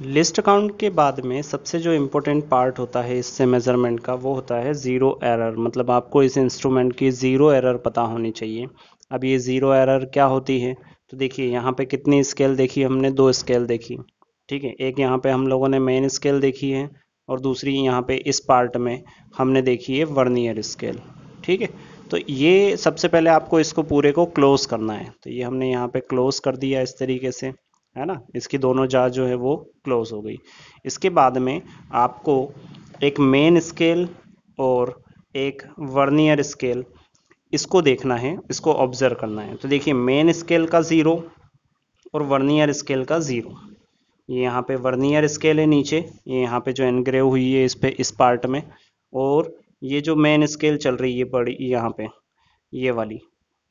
List count के बाद में सबसे जो इम्पोर्टेंट पार्ट होता है इससे मेज़रमेंट का, वो होता है ज़ीरो एरर मतलब आपको इस इंस्ट्रूमेंट की ज़ीरो एरर पता होनी चाहिए। अब ये ज़ीरो एरर क्या होती है? तो देखिए, यहाँ पे कितनी स्केल देखी हमने? दो स्केल देखी। ठीक है? एक यहाँ पे हम लोगों ने मेन स्केल देखी है और दूसरी यहाँ पे इस पार्ट में हमने देखी है वर्नियर स्केल ठीक है? तो ये सबसे पहले आपको इसको पूरे को क्लोज करना है। तो ये हमने यहाँ पे क्लोज कर दिया इस तरीके से। है ना? इसकी दोनों जा जो है वो क्लोज हो गई। इसके बाद में आपको एक मेन स्केल और एक वर्नियर स्केल इसको देखना है, इसको ऑब्ज़र्व करना है। तो देखिए मेन स्केल का ज़ीरो और वर्नियर स्केल का ज़ीरो ये यहाँ पे वर्नियर स्केल है नीचे, ये यहाँ पे जो एनग्रेव हुई है इस पे, इस पार्ट में। और ये जो मेन स्केल चल रही है, बड़ी यहाँ पे, ये वाली।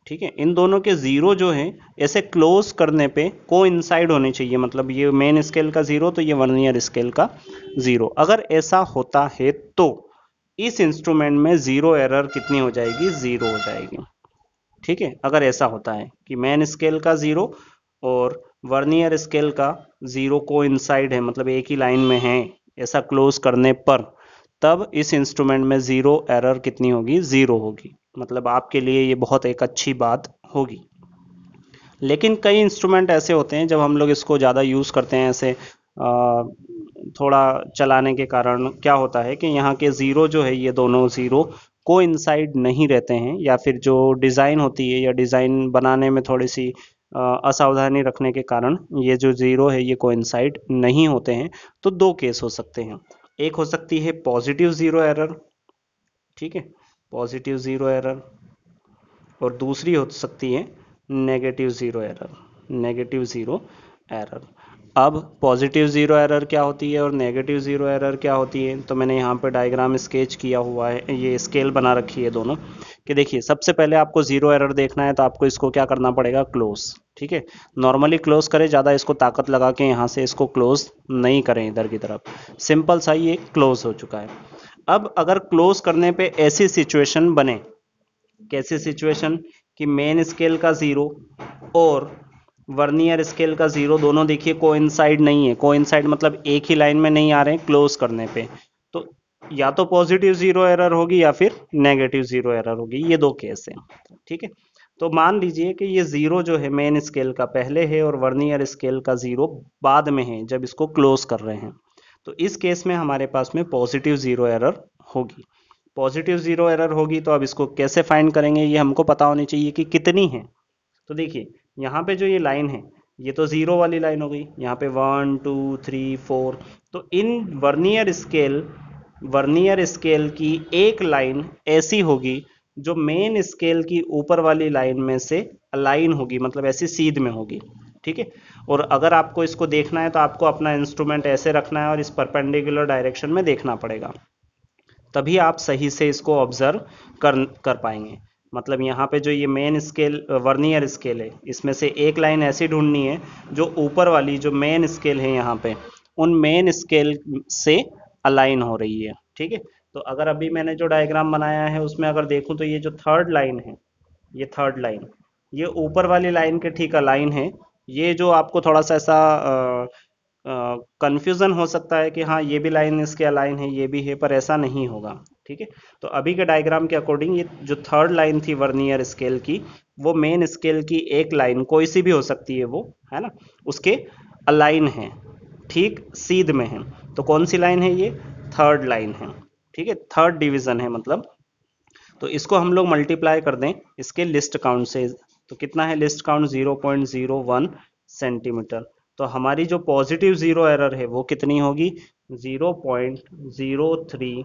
ठीक है? इन दोनों के ज़ीरो जो है, ऐसे क्लोज करने पे को इनसाइड होने चाहिए। मतलब ये मेन स्केल का ज़ीरो तो ये वर्नियर स्केल का ज़ीरो अगर ऐसा होता है तो इस इंस्ट्रूमेंट में ज़ीरो एरर कितनी हो जाएगी? ज़ीरो हो जाएगी। ठीक है? अगर ऐसा होता है कि मेन स्केल का ज़ीरो और वर्नियर स्केल का ज़ीरो को इनसाइड है मतलब एक ही लाइन में है, ऐसा क्लोज करने पर, तब इस इंस्ट्रूमेंट में ज़ीरो एरर कितनी होगी? ज़ीरो होगी। मतलब आपके लिए ये बहुत एक अच्छी बात होगी। लेकिन कई इंस्ट्रूमेंट ऐसे होते हैं, जब हम लोग इसको ज़्यादा यूज़ करते हैं, ऐसे थोड़ा चलाने के कारण क्या होता है कि यहाँ के ज़ीरो जो है, ये दोनों ज़ीरो को इनसाइड नहीं रहते हैं, या फिर जो डिज़ाइन होती है, या डिज़ाइन बनाने में थोड़ी सी असावधानी रखने के कारण ये जो ज़ीरो है, ये को इनसाइड नहीं होते हैं तो दो केस हो सकते हैं। एक हो सकती है पॉजिटिव ज़ीरो एरर ठीक है? पॉजिटिव ज़ीरो एरर और दूसरी हो सकती है negative zero error negative zero error. अब पॉजिटिव ज़ीरो एरर क्या होती है और नेगेटिव ज़ीरो एरर क्या होती है? तो मैंने यहाँ पे डायग्राम स्केच किया हुआ है, ये स्केल बना रखी है दोनों, कि देखिए, सबसे पहले आपको ज़ीरो एरर देखना है तो आपको इसको क्या करना पड़ेगा? क्लोज ठीक है? नॉर्मली क्लोज करें, ज़्यादा इसको ताकत लगा के यहाँ से इसको क्लोज नहीं करें इधर की तरफ़। सिंपल सा ये क्लोज हो चुका है। अब अगर क्लोज करने पे ऐसी सिचुएशन बने, कैसी सिचुएशन कि मेन स्केल का ज़ीरो और वर्नियर स्केल का ज़ीरो दोनों देखिए कोइंसाइड नहीं है। कोइंसाइड मतलब एक ही लाइन में नहीं आ रहे हैं क्लोज करने पे। तो या तो पॉजिटिव ज़ीरो एरर होगी या फिर नेगेटिव ज़ीरो एरर होगी। ये दो केस हैं, ठीक है? तो मान लीजिए कि ये ज़ीरो जो है मेन स्केल का पहले है और वर्नियर स्केल का ज़ीरो बाद में है, जब इसको क्लोज कर रहे हैं। तो इस केस में हमारे पास में पॉजिटिव ज़ीरो एरर होगी। पॉजिटिव ज़ीरो एरर होगी तो अब इसको कैसे फाइंड करेंगे, ये हमको पता होनी चाहिए कि कितनी है। तो देखिए यहाँ पे जो ये लाइन है, ये तो ज़ीरो वाली लाइन हो गई। यहाँ पे वन टू थ्री फोर तो इन वर्नियर स्केल वर्नियर स्केल की एक लाइन ऐसी होगी जो मेन स्केल की ऊपर वाली लाइन में से अलाइन होगी मतलब ऐसी सीध में होगी। ठीक है? और अगर आपको इसको देखना है तो आपको अपना इंस्ट्रूमेंट ऐसे रखना है और इस परपेंडिकुलर डायरेक्शन में देखना पड़ेगा। तभी आप सही से इसको ऑब्ज़र्व कर कर पाएँगे। मतलब यहाँ पे जो ये मेन स्केल वर्नियर स्केल है, इसमें से एक लाइन ऐसी ढूंढनी है जो ऊपर वाली जो मेन स्केल है यहाँ पे, उन मेन स्केल से अलाइन हो रही है, ठीक है? तो अगर अभी मैंने जो डायग्राम बनाया है, उसमें अगर देखूँ तो ये जो थर्ड लाइन है, ये थर्ड लाइन ये ऊपर वाली लाइन के ठीक अलाइन है, ये जो आपको थोड़ा सा ऐसा कंफ्यूजन हो सकता है कि हाँ ये भी लाइन इसके अलाइन है, ये भी है, पर ऐसा नहीं होगा। ठीक है? तो अभी के डायग्राम के अकॉर्डिंग ये जो थर्ड लाइन थी वर्नियर स्केल की, वो मेन स्केल की एक लाइन कोई सी भी हो सकती है वो, है ना? उसके अलाइन है, ठीक सीध में है। तो कौन सी लाइन है ये? थर्ड लाइन है, ठीक है? थर्ड डिवीज़न है मतलब। तो इसको हम लोग मल्टीप्लाई कर दें, इसके लिस्ट काउंट से। तो कितना है लिस्ट काउंट 0.01 सेंटीमीटर तो हमारी जो पॉजिटिव ज़ीरो एरर है, वो कितनी होगी? 0.03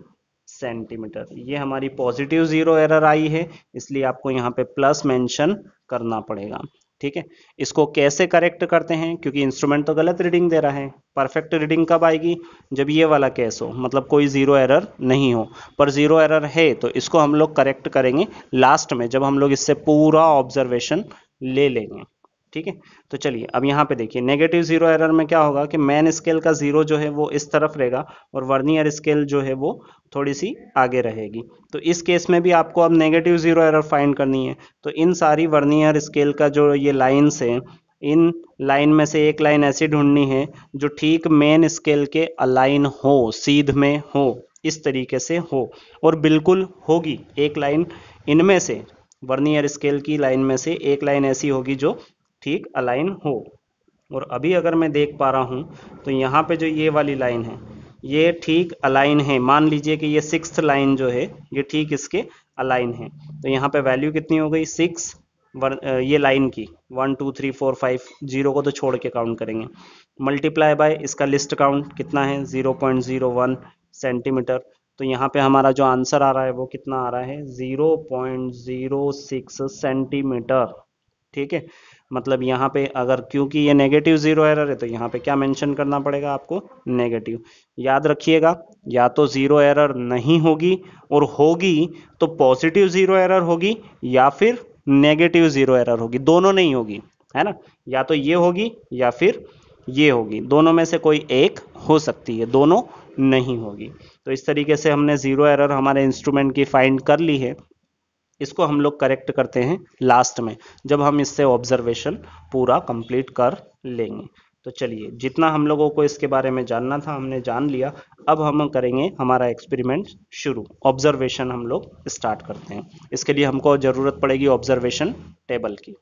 सेंटीमीटर। ये हमारी पॉजिटिव ज़ीरो एरर आई है, इसलिए आपको यहाँ पे प्लस मेंशन करना पड़ेगा, ठीक है? इसको कैसे करेक्ट करते हैं? क्योंकि इंस्ट्रूमेंट तो गलत रीडिंग दे रहा है। परफेक्ट रीडिंग कब आएगी? जब ये वाला केस हो मतलब कोई ज़ीरो एरर नहीं हो। पर ज़ीरो एरर है तो इसको हम लोग करेक्ट करेंगे लास्ट में, जब हम लोग इससे पूरा ऑब्जर्वेशन ले लेंगे। ठीक है? तो चलिए, अब यहाँ पे देखिए नेगेटिव ज़ीरो एरर में क्या होगा कि मैन स्केल का ज़ीरो जो है वो इस तरफ़ रहेगा और वर्नियर स्केल जो है वो थोड़ी सी आगे रहेगी। तो इस केस में भी आपको अब नेगेटिव ज़ीरो एरर फाइंड करनी है। तो इन सारी वर्नियर स्केल का जो ये लाइन्स है, इन लाइन में से एक लाइन ऐसी ढूंढनी है जो ठीक मेन स्केल के अलाइन हो, सीध में हो, इस तरीके से हो और बिल्कुल होगी। एक लाइन इनमें से वर्नियर स्केल की लाइन में से एक लाइन ऐसी होगी जो ठीक अलाइन हो। और अभी अगर मैं देख पा रहा हूँ तो यहाँ पे जो ये वाली लाइन है, ये ठीक अलाइन है। मान लीजिए कि ये सिक्स लाइन जो है, ये ठीक इसके अलाइन है। तो यहाँ पे वैल्यू कितनी हो गई? सिक्स ये लाइन की। One two three four five zero को तो छोड़ के काउंट करेंगे। मल्टीप्लाई बाय इसका लिस्ट काउंट कितना है? Zero point zero one centimetre तो यहाँ पे हमारा जो आंसर आ रहा है, वो कितना आ रहा है? Zero point zero six centimetre ठीक है? मतलब यहाँ पे अगर क्योंकि ये नेगेटिव ज़ीरो एरर है तो यहाँ पे क्या मेंशन करना पड़ेगा आपको? नेगेटिव याद रखिएगा, या तो ज़ीरो एरर नहीं होगी और होगी तो पॉजिटिव ज़ीरो एरर होगी या फिर नेगेटिव ज़ीरो एरर होगी। दोनों नहीं होगी, है ना? या तो ये होगी या फिर ये होगी। दोनों में से कोई एक हो सकती है, दोनों नहीं होगी। तो इस तरीके से हमने ज़ीरो एरर हमारे इंस्ट्रूमेंट की फाइंड कर ली है। इसको हम लोग करेक्ट करते हैं लास्ट में, जब हम इससे ऑब्जर्वेशन पूरा कंप्लीट कर लेंगे। तो चलिए, जितना हम लोगों को इसके बारे में जानना था, हमने जान लिया। अब हम करेंगे हमारा एक्सपेरिमेंट शुरू। ऑब्जर्वेशन हम लोग स्टार्ट करते हैं। इसके लिए हमको ज़रूरत पड़ेगी ऑब्जर्वेशन टेबल की।